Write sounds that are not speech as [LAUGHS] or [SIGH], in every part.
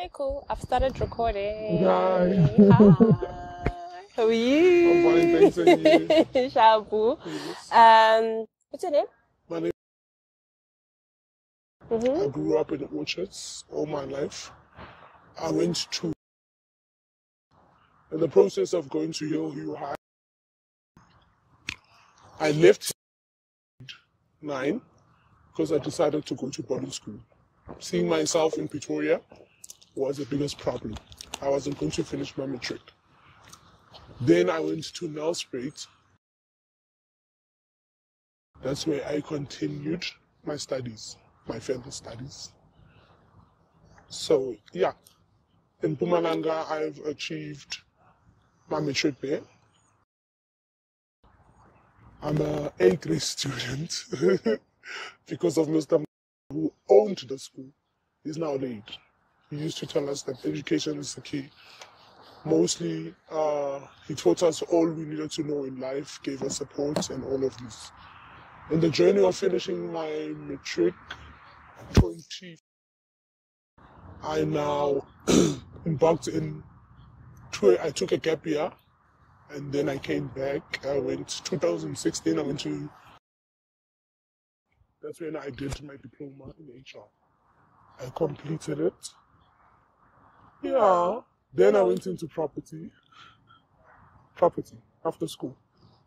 Okay, cool. I've started recording. Hi. Hi. How are you? I'm fine, thanks, and you? [LAUGHS] Shabu. Yes. Um, what's your name? My name. Mm-hmm. I grew up in orchards all my life. I went to. In the process of going to Hillview High, I left nine because I decided to go to boarding school. Seeing myself in Pretoria was the biggest problem. I wasn't going to finish my matric. Then I went to Nelspruit. That's where I continued my studies, my further studies. So yeah, in Mpumalanga, I've achieved my matric there. I'm a A grade student [LAUGHS] because of Mr. who owned the school. He's now late. He used to tell us that education is the key. Mostly, uh, he taught us all we needed to know in life, gave us support and all of this. In the journey of finishing my matric 20, I now [CLEARS THROAT] embarked in, I took a gap year and then I came back. I went 2016. I went to. That's when I did my diploma in HR. I completed it. Yeah. Then I went into property. Property after school.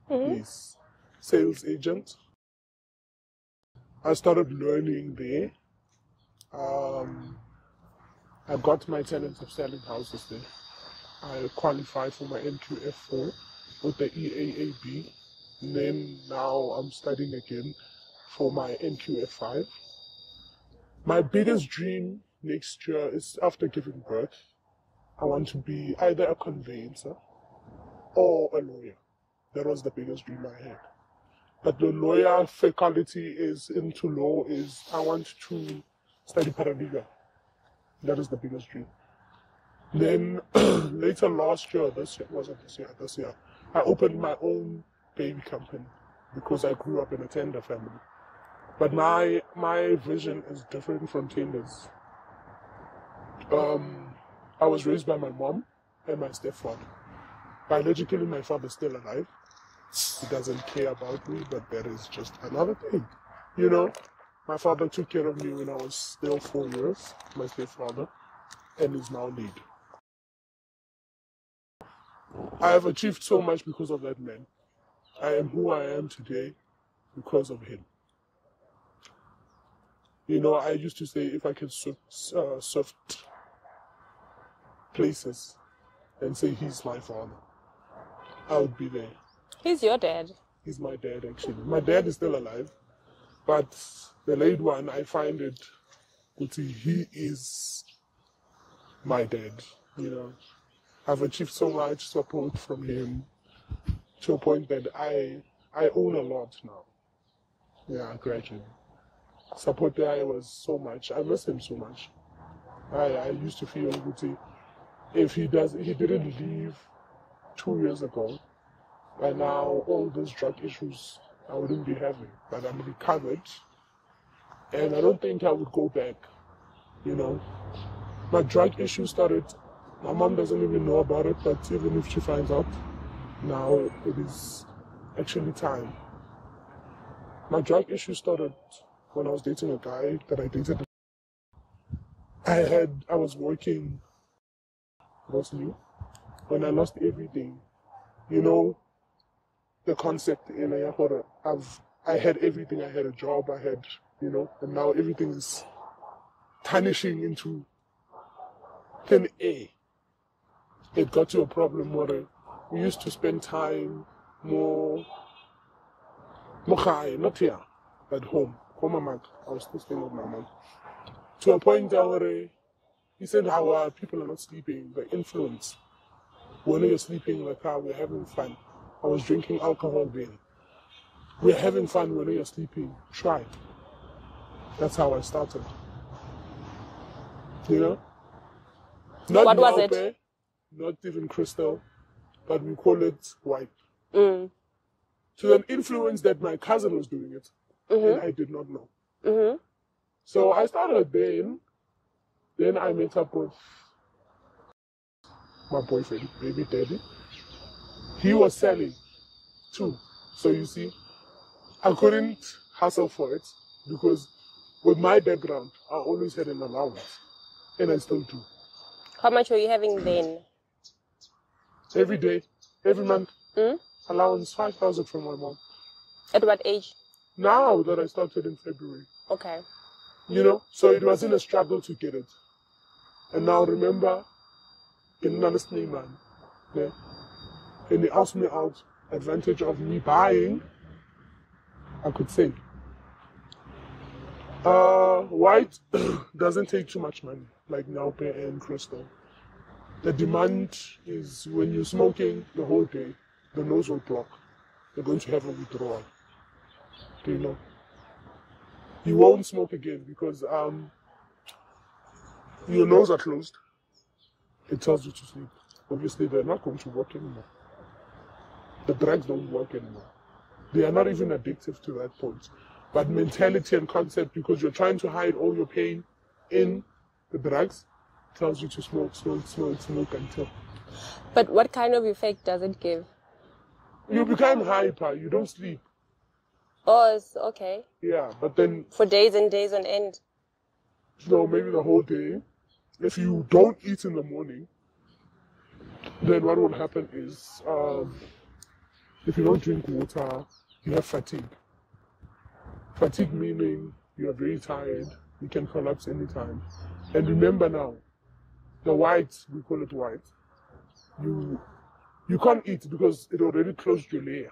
Mm-hmm. Yes. Sales agent. I started learning there. Um, I got my tenants of selling houses there. I qualified for my NQF4 with the EAAB. And then now I'm studying again for my NQF5. My biggest dream next year is after giving birth, I want to be either a conveyancer or a lawyer. That was the biggest dream I had. But the lawyer faculty is into law is I want to study paralegal. That is the biggest dream. Then [CLEARS THROAT] later last year, this year wasn't this year, this year, I opened my own baby company because I grew up in a tender family. But my my vision is different from tenders. Um, I was raised by my mom and my stepfather. Biologically, my father's still alive. He doesn't care about me, but that is just another thing. You know, my father took care of me when I was still four years, my stepfather, and is now dead. I have achieved so much because of that man. I am who I am today because of him. You know, I used to say if I can shift, uh, places and say he's my father, I would be there. He's your dad. He's my dad, actually. My dad is still alive, but the late one, I find it, Kuti, he is my dad. You know, I've achieved so much support from him to a point that I I own a lot now. Yeah, gradually. Support there I was so much. I miss him so much. I I used to feel Kuti, if he does he didn't leave two years ago, by now all those drug issues I wouldn't be having. But I'm recovered and I don't think I would go back. You know. My drug issue started my mom doesn't even know about it, but even if she finds out, now it is actually time. My drug issue started when I was dating a guy that I dated. I had I was working mostly when I lost everything. You know, the concept in Ayahora. I've I had everything. I had a job. I had you know, and now everything is tarnishing into thin air. It got to a problem where we used to spend time more, more not here, at home. Home. I was still staying with my mom. To a point where he said how uh, people are not sleeping, the influence. When you're sleeping in the car, we're having fun. I was drinking alcohol then. We're having fun when you're sleeping. Try. That's how I started. You know? Not What was it? Not even crystal, but we call it white. Mm. To an influence that my cousin was doing it, and I did not know. Mm-hmm. So I started then. Then I met up with my boyfriend, baby daddy, he was selling too. So you see, I couldn't hustle for it because with my background, I always had an allowance, and I still do. How much were you having then? Every day, every month, Mm? allowance five thousand from my mom. At what age? Now that I started in February, Okay. you know, so it wasn't a struggle to get it. And now remember, in Nanasne man, yeah, and he asked me out advantage of me buying, I could say. Uh, white [COUGHS] doesn't take too much money, like Nyaope and Crystal. The demand is when you're smoking the whole day, the nose will block. You're going to have a withdrawal. Do you know? You won't smoke again because um, your nose are closed. It tells you to sleep. Obviously, they're not going to work anymore. The drugs don't work anymore. They are not even addictive to that point. But mentality and concept, because you're trying to hide all your pain in the drugs, tells you to smoke, smoke, smoke, smoke until But what kind of effect does it give? you become hyper. You don't sleep. Oh, it's okay. Yeah, but then For days and days on end. No, maybe the whole day. If you don't eat in the morning, then what will happen is um, if you don't drink water, you have fatigue. Fatigue meaning you are very tired, you can collapse anytime. And remember now, the white, we call it white, you you can't eat because it already closed your layer.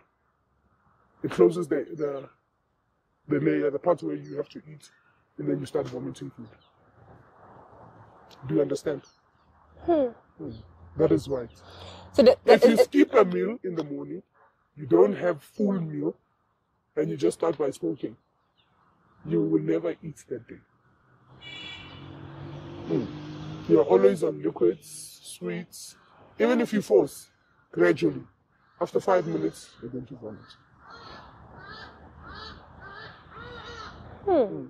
It closes the, the the layer, the part where you have to eat, and then you start vomiting food. Do you understand? Hmm. Hmm. That is right. So the, the, If you skip a meal in the morning, you don't have full meal, and you just start by smoking, you will never eat that day. Hmm. You're always on liquids, sweets. Even if you force, gradually, after five minutes, you're going to vomit. hmm.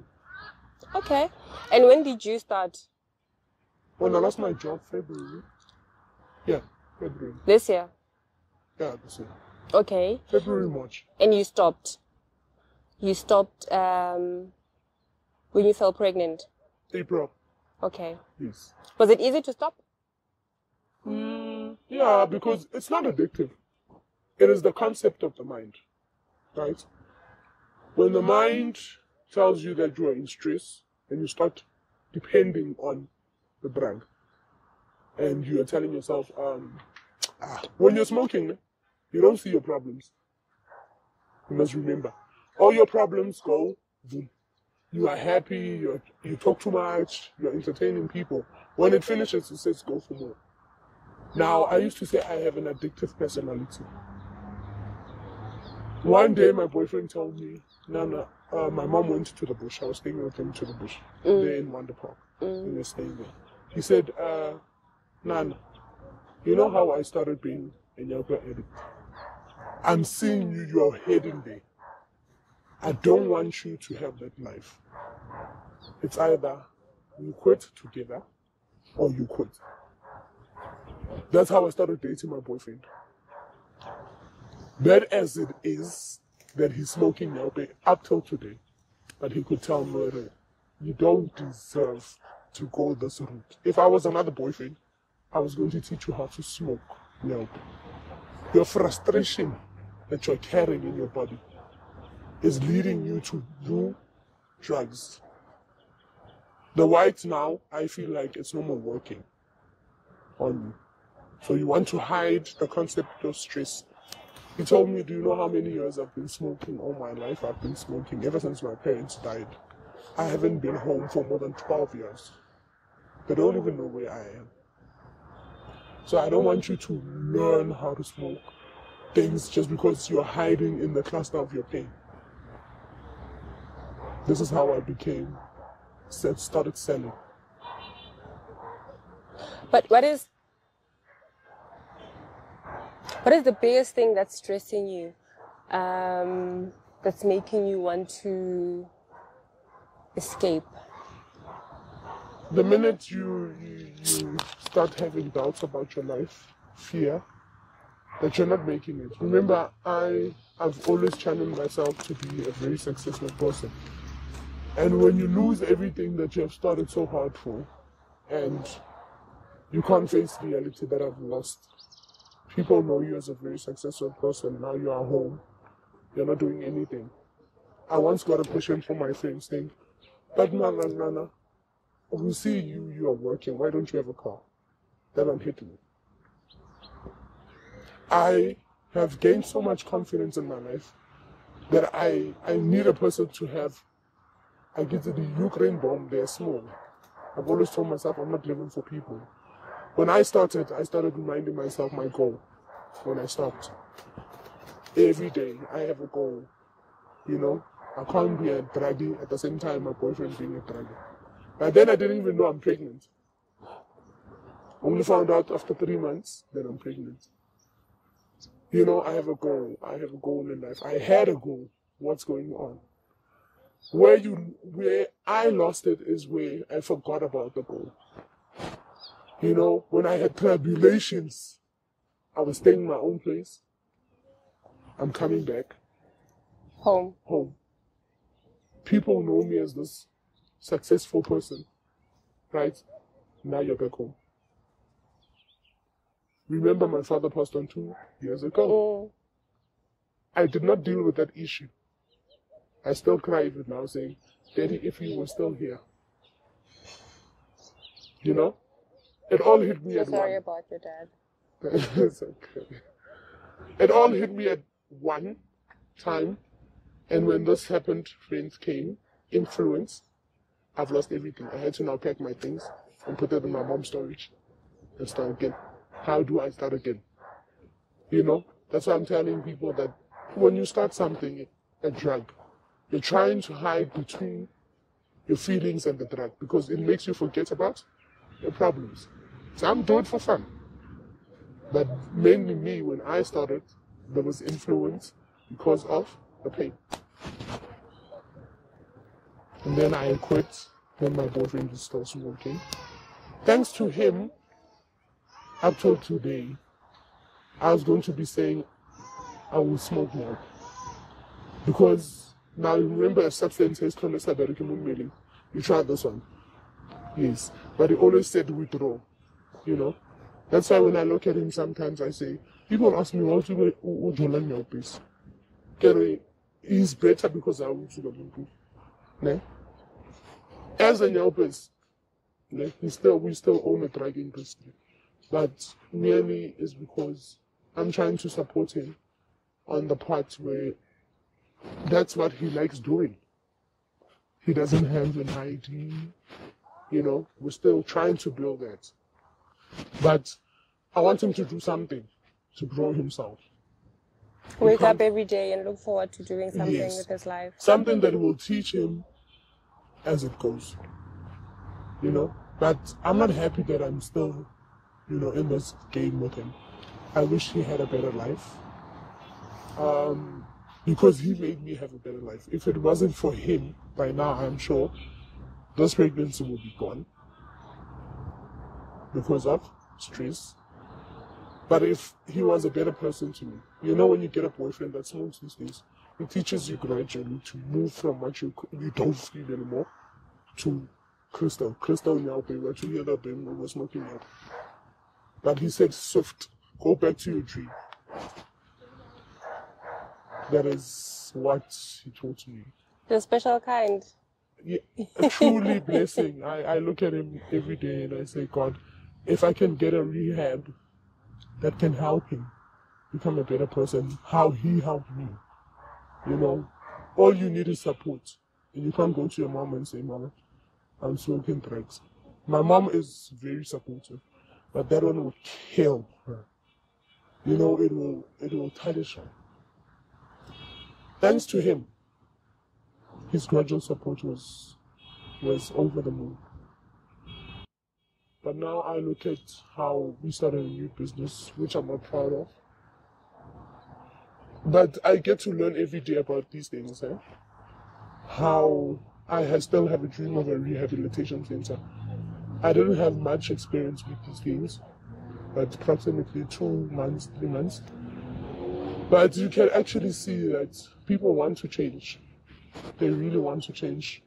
Okay. And when did you start? When I lost my job, February. Yeah, February. This year. Yeah, this year. Okay. February, March. And you stopped. You stopped um, when you fell pregnant. April. Okay. Yes. Was it easy to stop? Mm, yeah, because it's not addictive. It is the concept of the mind, right? When the mind tells you that you are in stress and you start depending on the brand, and you are telling yourself, um, ah, when you're smoking, you don't see your problems. You must remember, all your problems go, boom. You are happy, you're, you talk too much, you're entertaining people. When it finishes, it says go for more. Now, I used to say I have an addictive personality. One day, my boyfriend told me, Nana, uh, my mom went to the bush. I was staying with him to the bush, there in Wonder Park. And we're staying there. He said, uh, Nana, you know how I started being a yoga addict? I'm seeing you, you're heading there. I don't want you to have that life. It's either you quit together or you quit. That's how I started dating my boyfriend. Bad as it is that he's smoking now, up till today, but he could tell me you don't deserve to go this route. If I was another boyfriend, I was going to teach you how to smoke now. Your frustration that you're carrying in your body is leading you to do drugs. The white now, I feel like it's no more working on you. So you want to hide the concept of stress. He told me, Do you know how many years I've been smoking? All my life I've been smoking ever since my parents died. I haven't been home for more than 12 years. They don't even know where I am. So I don't want you to learn how to smoke things just because you're hiding in the cluster of your pain. This is how I became, started selling. But what is what is the biggest thing that's stressing you? Um, that's making you want to escape? The minute you, you you start having doubts about your life, fear that you're not making it. Remember, I I've always challenged myself to be a very successful person. And when you lose everything that you have started so hard for, and you can't face reality that I've lost, people know you as a very successful person. Now you are home, you're not doing anything. I once got a question from my friends saying, "But Nana, We see you, you are working. Why don't you have a car?" That one hit me. I have gained so much confidence in my life that I I need a person to have. I get the Ukraine bomb. They're small. I've always told myself I'm not living for people. When I started, I started reminding myself my goal. When I stopped, every day I have a goal. You know, I can't be a druggie at the same time my boyfriend being a druggie. But then I didn't even know I'm pregnant. I Only found out after three months that I'm pregnant. You know, I have a goal. I have a goal in life. I had a goal. What's going on? Where you, where I lost it is where I forgot about the goal. You know, when I had tribulations, I was staying in my own place. I'm coming back Home. home. People know me as this successful person, right? Now you're back home. Remember, my father passed on two years ago. Mm. I did not deal with that issue. I still cry even now, saying, Daddy, if you were still here. You know? It all hit me So at sorry one. about your dad. [LAUGHS] it's okay. It all hit me at one time. And when this happened, friends came, influence. I've lost everything. I had to now pack my things and put it in my mom's storage and start again. How do I start again? You know, that's why I'm telling people that when you start something, a drug, you're trying to hide between your feelings and the drug because it makes you forget about your problems. So I'm doing it for fun. But mainly me, when I started, there was influence because of the pain. And then I quit when my boyfriend still smoking. Thanks to him, up till today, I was going to be saying I will smoke now. Because now you remember a substance says mailing. You tried this one. Yes. But he always said withdraw. You know? That's why when I look at him sometimes I say, people ask me, what do you do your piece? He's better because I will to the Ne? As a Nyaopes, ne? He still we still own a drug industry. But merely is because I'm trying to support him on the part where that's what he likes doing. He doesn't have an ID. You know, we're still trying to build that. But I want him to do something to grow himself. Wake up every day and look forward to doing something Yes. with his life. Something that will teach him as it goes. You know? But I'm not happy that I'm still, you know, in this game with him. I wish he had a better life. Um, because he made me have a better life. If it wasn't for him, by now I'm sure this pregnancy would be gone. Because of stress. But if he was a better person to me, you know, when you get a boyfriend that smokes these days, it teaches you gradually to move from what you you don't feel anymore to crystal. Crystal now, baby, what you hear that baby was smoking out. But he said, soft, go back to your dream. That is what he taught me. The special kind. Yeah, a truly [LAUGHS] blessing. I, I look at him every day and I say, God, if I can get a rehab that can help him become a better person, how he helped me. You know, all you need is support. And you can't go to your mom and say, Mama, I'm smoking drugs. My mom is very supportive, but that one will kill her. You know, it will it will tarnish her. Thanks to him, his gradual support was was over the moon. But now I look at how we started a new business, which I'm not proud of. But I get to learn every day about these things, eh? How I still have a dream of a rehabilitation center. I don't have much experience with these things, but approximately two months, three months. But you can actually see that people want to change. They really want to change.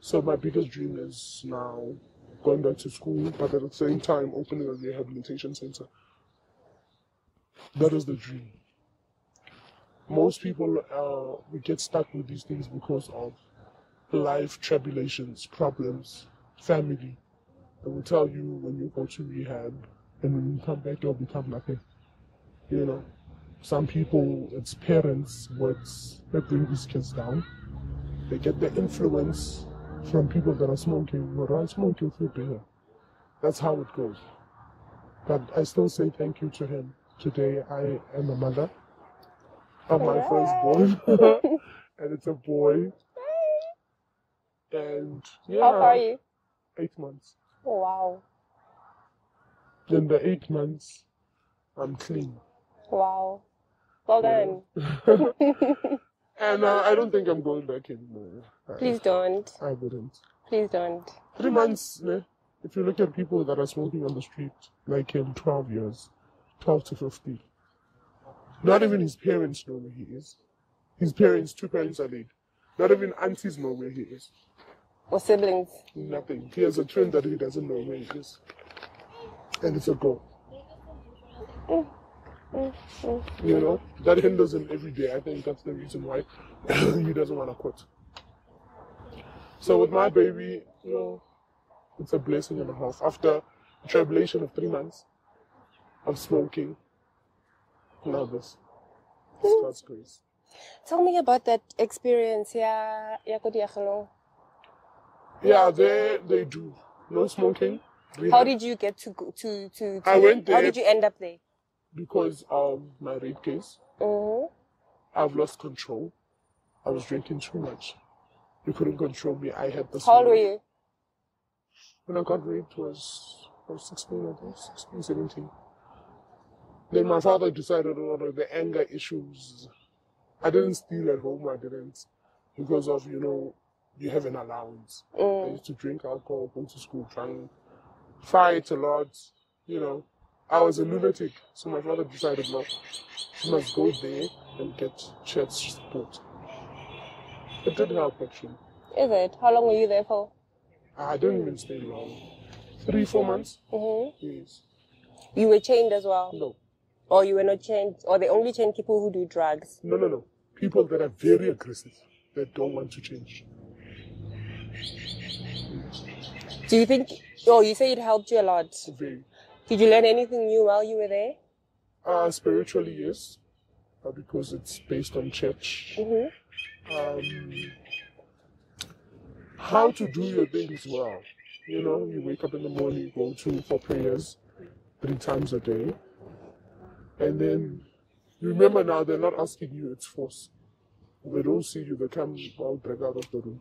So my biggest dream is now going back to school, but at the same time opening a rehabilitation center. That is the dream. Most people uh, we get stuck with these things because of life tribulations, problems, family. They will tell you when you go to rehab and when you come back you'll become nothing. You know. Some people it's parents what's that bring these kids down. They get the influence from people that are smoking or are smoking through beer. That's how it goes. But I still say thank you to him. Today I am a mother of my firstborn. [LAUGHS] and it's a boy. And yeah. How far are you? Eight months. Oh, wow. In the eight months, I'm clean. Wow. Well done. [LAUGHS] and uh, I don't think I'm going back anymore. I- Please don't. I wouldn't. Please don't. Three months, ne? if you look at people that are smoking on the street, like him, 12 years, 12 to 15. Not even his parents know where he is. His parents, two parents are dead. Not even aunties know where he is. Or siblings. Nothing. He has a twin that he doesn't know where he is. And it's a girl. You know, that hinders him every day. I think that's the reason why [COUGHS] he doesn't want to quit. So with my baby, you know, it's a blessing and a half. After a tribulation of three months of smoking, now this. It's God's grace. Tell me about that experience. Yeah, yeah, they they do. No smoking. How have- did you get to go to to? to I went there. How did you end up there? because of my rape case. hmm I've lost control. I was drinking too much. You couldn't control me. I had this. How old were you? When I got raped was, I was 16, I think, 16, 17. Then my father decided a lot of the anger issues. I didn't steal at home, I didn't. Because of, you know, you have an allowance. I Mm. used to drink alcohol, go to school, trying fight a lot, you know. I was a lunatic, so my father decided, no, she must go there and get church support. It did help, actually. Is it? How long were you there for? I didn't even stay long. Three, four months? hmm Yes. You were chained as well, No. Or you were not chained, or they only chain people who do drugs. No, no, no. People that are very aggressive, that don't want to change. Do you think? Oh, you say it helped you a lot. Very. Did you learn anything new while you were there? Uh, spiritually, yes, uh, because it's based on church. hmm Um, how to do your things well. You know, you wake up in the morning, go to for prayers three times a day. And then mm. remember now, they're not asking you, it's force. They don't see you, they come out, drag out of the room.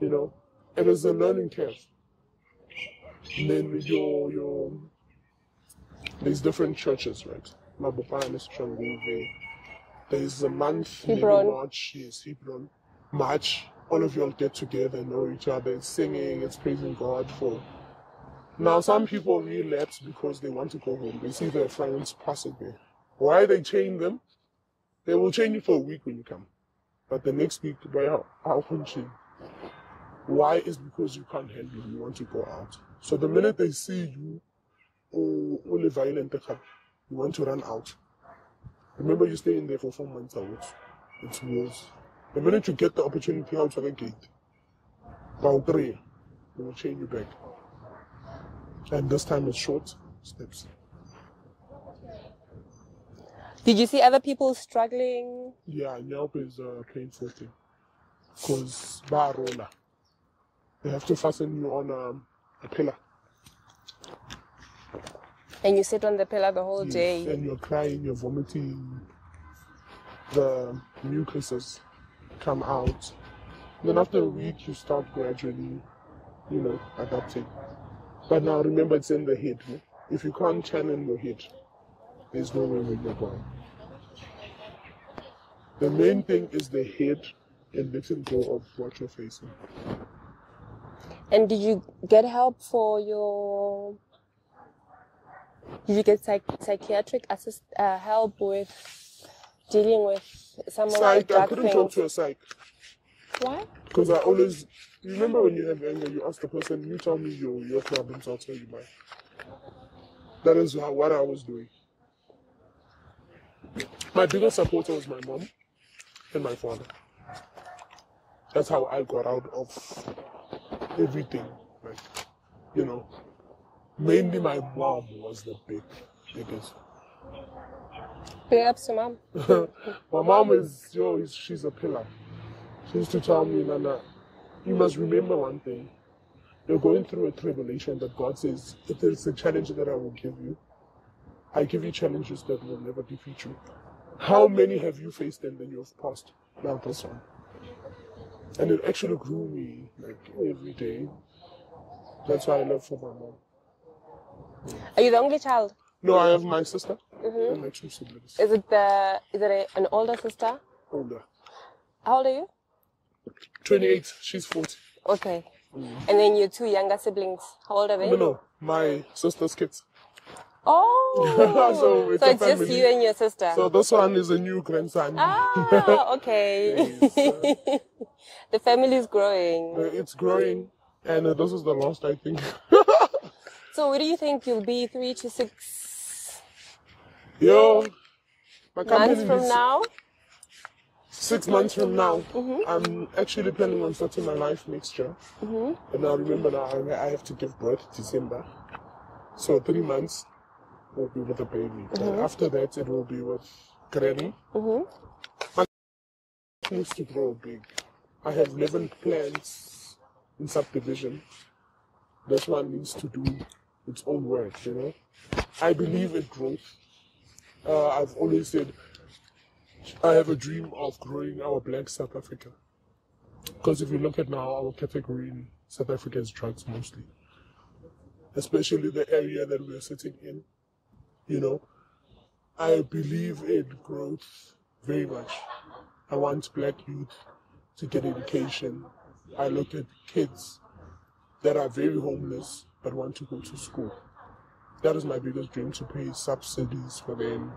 You know, it is a learning curve. And then your, your, there's different churches, right? Mabopane is. There's a month, maybe Hebron. March, yes, Hebron. March, all of you all get together, know each other, it's singing, it's praising God for. Now, some people relapse because they want to go home. They see their friends there. Why they chain them? They will chain you for a week when you come. But the next week, they are punching. Why is because you can't handle you want to go out. So the minute they see you, oh, oh only violent, you want to run out. Remember, you stay in there for four months out. It's wars. The minute you get the opportunity out of the gate, about three, they will chain you back. And this time it's short steps. Did you see other people struggling? Yeah, Nyaope is a painful thing. Because bar roller, They have to fasten you on um, a pillar. And you sit on the pillar the whole Yes, day. And you're crying, you're vomiting. The mucuses come out. Then after a week, you start gradually, you know, adapting. But now remember, it's in the head. If you can't channel your head, there's no way you're going. The main thing is the head and letting go of what you're facing. And did you get help for your? Did you get psych- psychiatric assist uh, help with dealing with some of the Psych, I couldn't talk to a psych Why? because I always. You remember when you have anger, you ask the person, "You tell me your your problems, I'll tell you mine." That is how, what I was doing. My biggest supporter was my mom and my father. That's how I got out of everything. Like, you know, mainly my mom was the big, biggest. Big ups to mom. [LAUGHS] my mom is, yo, is- she's a pillar. She to tell me, Nana, you must remember one thing. You're going through a tribulation that God says, if there's a challenge that I will give you, I give you challenges that will never defeat you. How many have you faced and then you've passed? Now this one. And it actually grew me like every day. That's why I love for my mom. Are you the only child? No, I have my sister mm-hmm. and my two siblings. Is it the is it a, an older sister? Older. How old are you? 28, she's 40. Okay. And then your two younger siblings. How old are they? No, no, my sister's kids. Oh, [LAUGHS] So it's so it's just you and your sister. So this one is a new grandson. ah, [LAUGHS] okay. Yes, [LAUGHS] the family is growing. Uh, it's growing, and uh, this is the last, I think. So where do you think you'll be three to six Yo, months from now? Six months from now. Mm-hmm. I'm actually planning on starting my life next year. Mm-hmm. And now remember now, I I have to give birth December. So three months will be with the baby. And after that, it will be with Granny. Mm-hmm. needs to grow big. I have 11 plants in subdivision. This one needs to do its own work, you know. I believe in growth. Uh, I've always said I have a dream of growing our black South Africa. Because if you look at now, our category in South Africa is drugs mostly. Especially the area that we're sitting in, you know. I believe in growth very much. I want black youth to get education. I look at kids that are very homeless but want to go to school. That is my biggest dream to pay subsidies for them,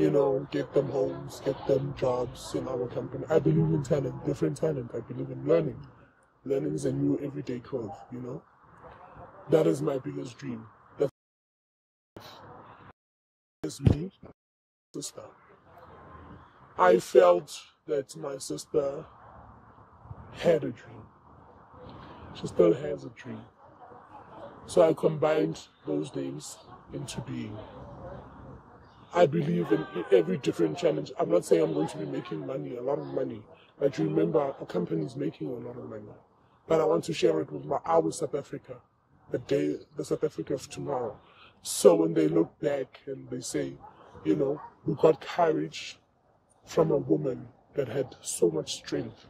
you know, get them homes, get them jobs in our company. I believe in talent, different talent. I believe in learning. Learning is a new everyday curve, you know. That is my biggest dream. That's is me, sister. I felt that my sister had a dream. She still has a dream. So I combined those names into being. I believe in every different challenge. I'm not saying I'm going to be making money, a lot of money. But remember, a company is making a lot of money. But I want to share it with my our South Africa, the day, the South Africa of tomorrow. So when they look back and they say, you know, we got courage from a woman that had so much strength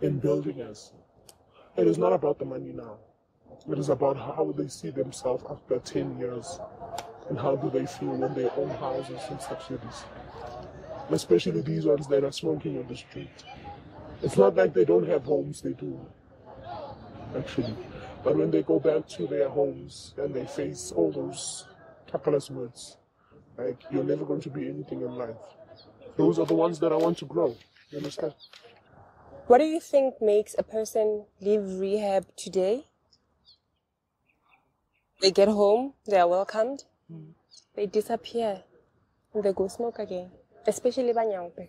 in building us. It is not about the money now. It is about how they see themselves after 10 years and how do they feel when they own houses and subsidies. Especially these ones that are smoking on the street. It's not like they don't have homes, they do, actually. But when they go back to their homes and they face all those capitalist words, like you're never going to be anything in life, those are the ones that I want to grow. You understand? What do you think makes a person leave rehab today? They get home, they are welcomed, they disappear, and they go smoke again. Especially Banyaupe.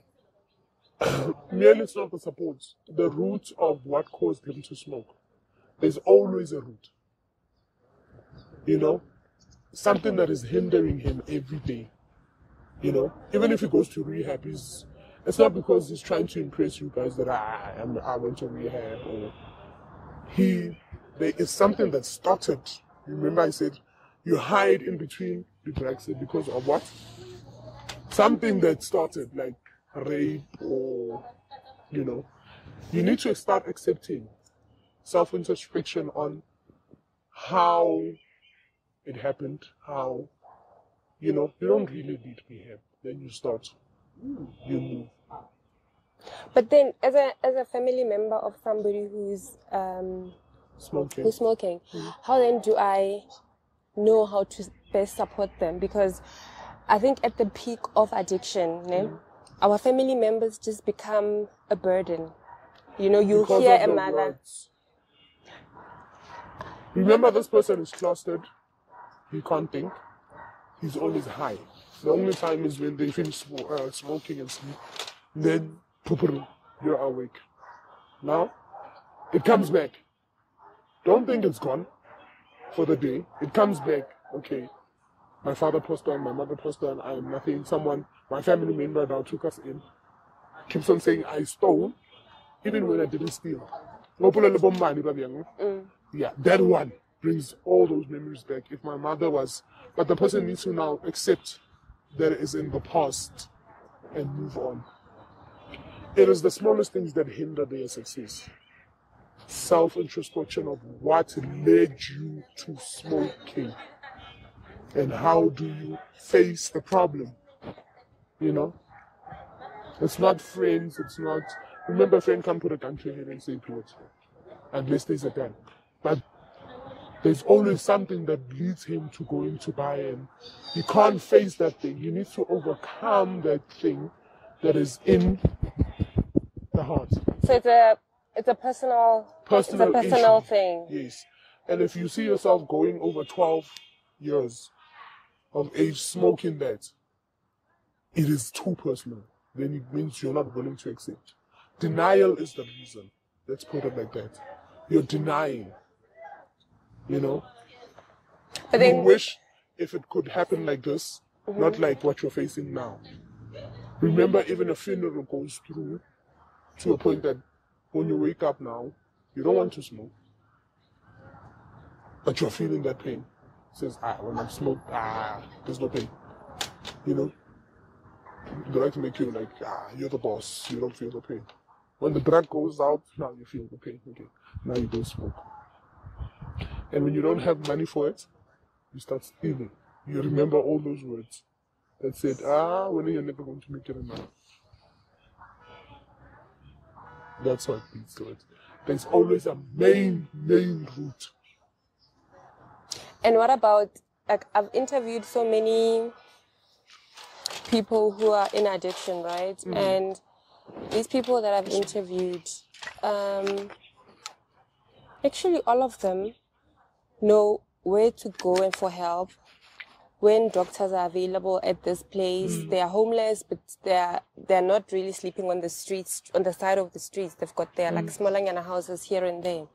[COUGHS] merely it's not the root of what caused him to smoke. There's always a root. You know? Something that is hindering him every day. You know? Even if he goes to rehab, he's it's not because he's trying to impress you guys that ah, I am I went to rehab or he there is something that started. Remember I said you hide in between the Brexit because of what? Something that started like rape or you know. You need to start accepting self introspection on how it happened, how you know, you don't really need to rehab. Then you start you move. But then, as a as a family member of somebody who's um, Smoking. who's smoking, how then do I know how to best support them? Because I think at the peak of addiction, ne, our family members just become a burden. You know, you Because hear a mother. words. Remember, this person is clustered. He can't think. He's always high. The only time is when they finish uh, smoking and sleep. Then, you're awake. Now, it comes back. Don't think it's gone for the day. It comes back. Okay. My father passed on, my mother passed on, I am nothing. Someone, my family member now took us in. Keeps on saying, I stole, even when I didn't steal. Ngopula lebombani ba bjang, eh? Yeah, that one brings all those memories back. If my mother was, but the person needs to now accept that it is in the past and move on. It is the smallest things that hinder their success. Self introspection of what led you to smoking and how do you face the problem. You know? It's not friends, it's not. Remember, a friend can't put a gun to your head and say, plot, unless there's a gun. But there's always something that leads him to going to buy, and he can't face that thing. He needs to overcome that thing that is in the heart. So it's a it's a personal Personal it's a personal issue. thing. Yes. And if you see yourself going over 12 years of age smoking that, it is too personal. Then it means you're not willing to accept. Denial is the reason. Let's put it like that. You're denying. You know? But you then wish if it could happen like this, mm-hmm. not like what you're facing now. Remember, even a funeral goes through to a point that when you wake up now, you don't want to smoke, but you're feeling that pain. says, ah, when I smoke, ah, there's no pain. You know? They like to make you like, ah, you're the boss, you don't feel the pain. When the drug goes out, now you feel the pain. Okay, now you go smoke. And when you don't have money for it, you start stealing. You remember all those words that said, ah, when you're never going to make it enough. That's what leads to it. There's always a main, main route. And what about like I've interviewed so many people who are in addiction, right? And these people that I've interviewed, um, actually all of them know where to go and for help when doctors are available at this place. Hmm. They are homeless, but they're they're not really sleeping on the streets on the side of the streets. They've got their like hmm. smaller houses here and there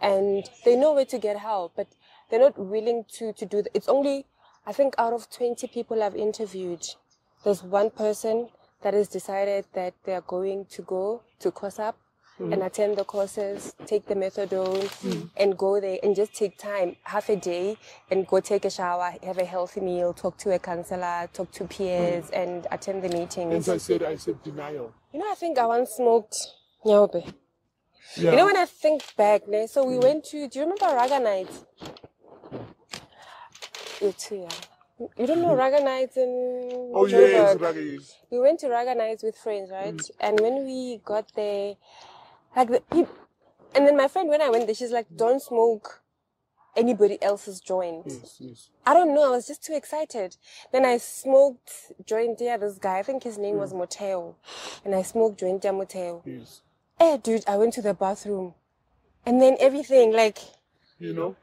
and they know where to get help, but they're not willing to to do that. It's only, I think, out of twenty people I've interviewed, there's one person that has decided that they are going to go to COSUP and mm-hmm. attend the courses, take the methadone, mm-hmm. and go there and just take time, half a day, and go take a shower, have a healthy meal, talk to a counselor, talk to peers, mm. and attend the meetings. As I said, I said denial. You know, I think I once smoked nyaope. Yeah. You know, when I think back, ne, so we mm. went to, do you remember Raga Nights? You too, yeah. You don't know [LAUGHS] Raga Nights in oh, yes, Joburg? Raga is. We went to Raga Nights with friends, right? Mm. And when we got there, like the people, and then my friend, when I went there, she's like, don't smoke anybody else's joint. Yes, yes. I don't know, I was just too excited. Then I smoked joint there, this guy, I think his name was Moteo. And I smoked joint there, Moteo. Yes. Eh, dude, I went to the bathroom. And then everything, like, You know?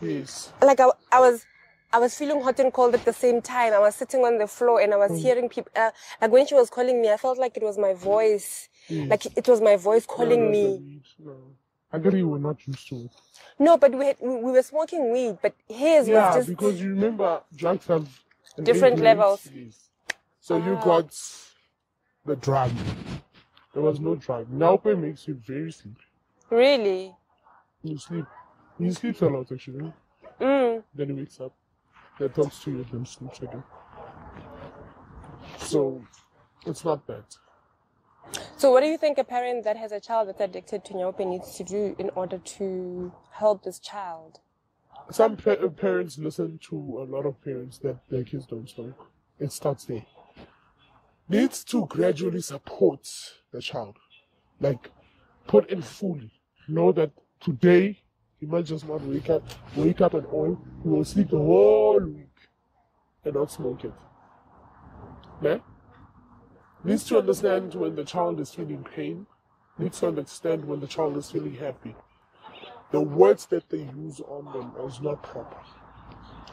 Yes. like I, I was, I was feeling hot and cold at the same time. I was sitting on the floor and I was hearing people, uh, like when she was calling me, I felt like it was my voice. Like it was my voice calling No, me. that's the weed. No. I get you were not used to it. No, but we, had, we, we were smoking weed, but his Yeah, was just, because you remember drugs have Different levels. So you got the drug. There was no drug. Nyaope makes you very sleepy. really. You sleep. He sleeps a lot actually. Mm. Then he wakes up. Then talks to you, then sleeps again. So it's not bad. So what do you think a parent that has a child that's addicted to nyaope needs to do in order to help this child? Some pa- parents listen to a lot of parents that their kids don't smoke. It starts there. Needs to gradually support the child. Like, put in fully. Know that today He might just not wake up, wake up at all. He will sleep the whole week and not smoke it. Man, needs to understand when the child is feeling pain. Needs to understand when the child is feeling happy. The words that they use on them is not proper.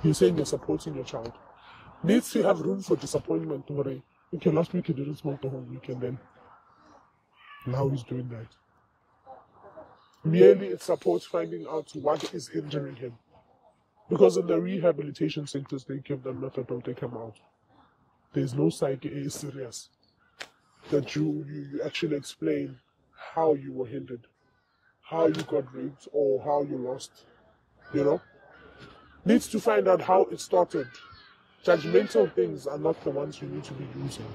You're saying you're supporting your child. Needs to have room for disappointment. Okay, last week he didn't smoke the whole week and then now he's doing that. Merely it supports finding out what is injuring him. Because in the rehabilitation centers, they give them methadone, they come out. There's no psych A serious. That you, you, you actually explain how you were hindered, how you got raped, or how you lost. You know? Needs to find out how it started. Judgmental things are not the ones you need to be using.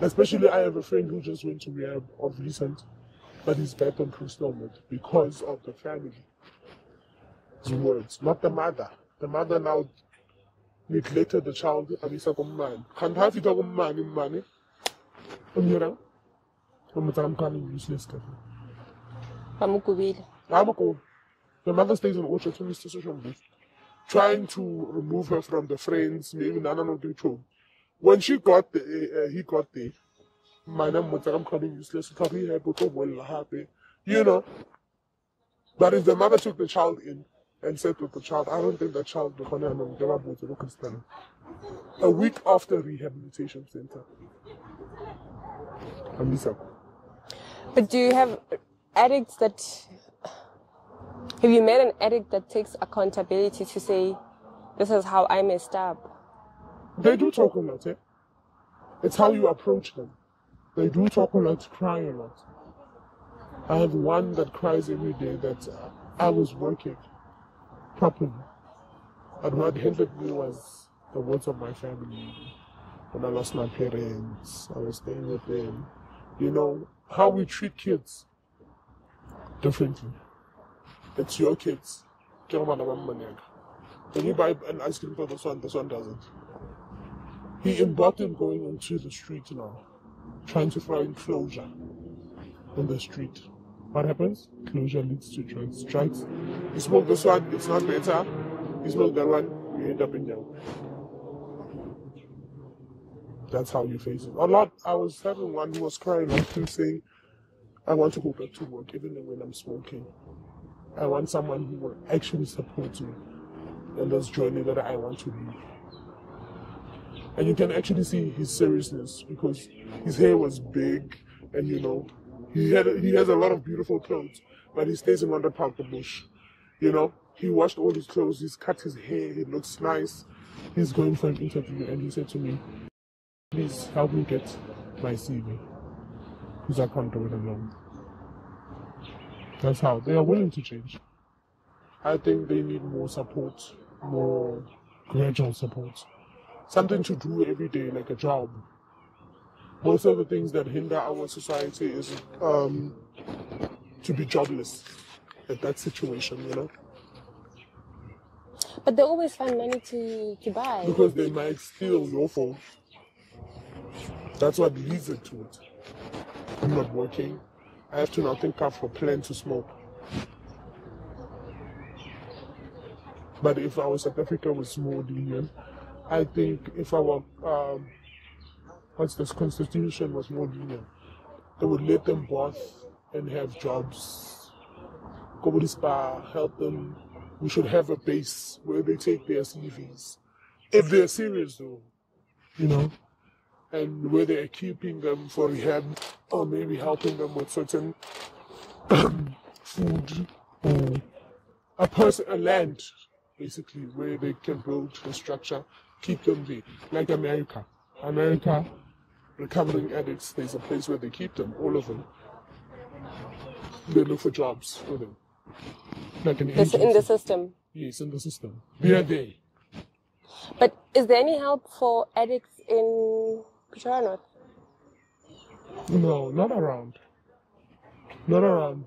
Especially, I have a friend who just went to rehab of recent, but he's back on meth because of the family. His words, not the mother. The mother now neglected the child. Abisa kumman. Can't have it on man in money. Umyurang. Umutamkani useless. Pamukubile. Amako. The mother stays in Orchard to Mr. Social Booth, trying to remove her from the friends, maybe Nana no. When she got the, uh, he got there, my name I'm calling useless, he had to well happy, you know. But if the mother took the child in and said to the child, I don't think the child will a week after rehabilitation center. But do you have addicts that have you met an addict that takes accountability to say, this is how I messed up? They do talk a lot, eh? It's how you approach them. They do talk a lot, cry a lot. I have one that cries every day that uh, I was working properly. And what hindered me was the words of my family. When I lost my parents, I was staying with them. You know, how we treat kids differently. It's your kids. When you buy an ice cream for this one, this one doesn't. He embarked on going into the street now, trying to find closure in the street. What happens? Closure leads to drugs. Drugs. You smoke this one, it's not better. You smoke that one, you end up in jail. That's how you face it. A lot. I was having one who was crying him saying, "I want to go back to work, even when I'm smoking." I want someone who will actually support me in this journey that I want to lead. And you can actually see his seriousness because his hair was big and you know, he had he has a lot of beautiful clothes, but he stays in Wonder Park the bush. You know, he washed all his clothes, he's cut his hair, he looks nice. He's going for an interview and he said to me, Please help me get my CV. Because I can't do it alone. That's how they are willing to change. I think they need more support, more gradual support. Something to do every day, like a job. Most of the things that hinder our society is um, to be jobless at that situation, you know? But they always find money to, to buy. Because they might steal your phone. That's what leads it to it. I'm not working. I have to now think of a plan to smoke. But if our South Africa was more lenient, I think if our um, what's this constitution was more lenient, they would let them both and have jobs. Go to the spa, help them. We should have a base where they take their CVs. If they're serious though, you know and where they're keeping them for rehab or maybe helping them with certain food or a person, a land, basically, where they can build a structure, keep them there, like America. America, recovering addicts, there's a place where they keep them, all of them. They look for jobs for them. Like an in the system. Yes, in the system. They are there. But is there any help for addicts in Pretoria No, not around. Not around.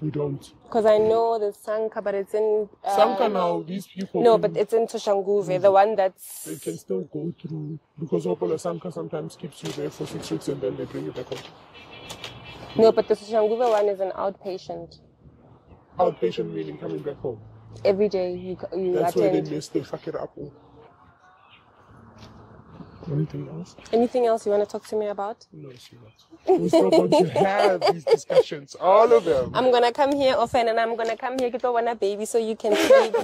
We don't. Because I know the SANCA, but it's in. Uh, SANCA now, these people. No, but it's in Soshanguve, mm, the one that's. They can still go through. Because Opala SANCA sometimes keeps you there for six weeks and then they bring you back home. No, but the Soshanguve one is an outpatient. Outpatient meaning coming back home. Every day you you That's where they attend. mess they fuck it up. Anything else? Anything else you want to talk to me about? No, sweetheart. We're still going to have these discussions, all of them. I'm gonna come here often, and I'm gonna come here get one a baby so you can sleep.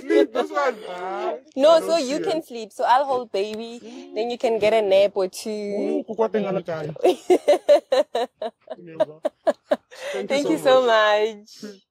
Sleep, this one. Ah, no, so you see can it. sleep. So I'll hold baby, then you can get a nap or two. Ooh, kukwate nga na tayo. [LAUGHS] Thank you so much.